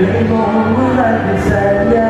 Really long like a sad